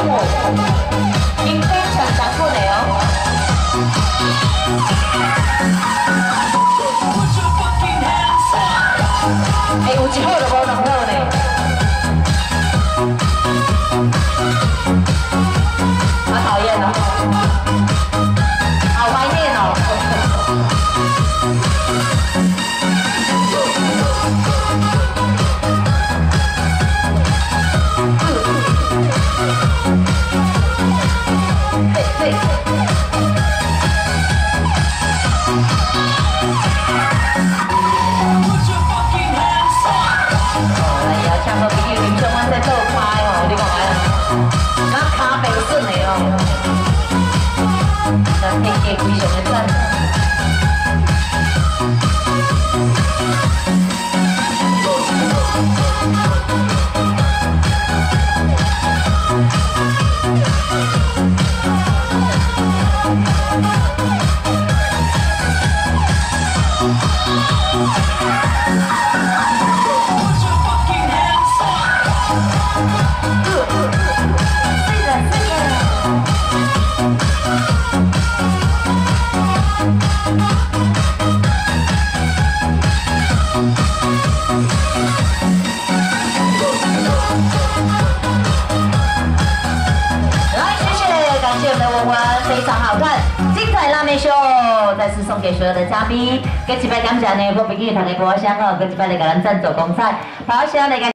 샤워 인텐션 장소네요 에이 우지 허러 버럭 너네. 예쁘네요. 남편께 구이션을 탔네 Good. 谢，谢我们的文文，非常好看，精彩辣妹秀，再次送给所有的嘉宾。跟一摆感谢呢，我不记得同的歌声哦，跟一摆来个人赞助公赛，好，谢谢大家。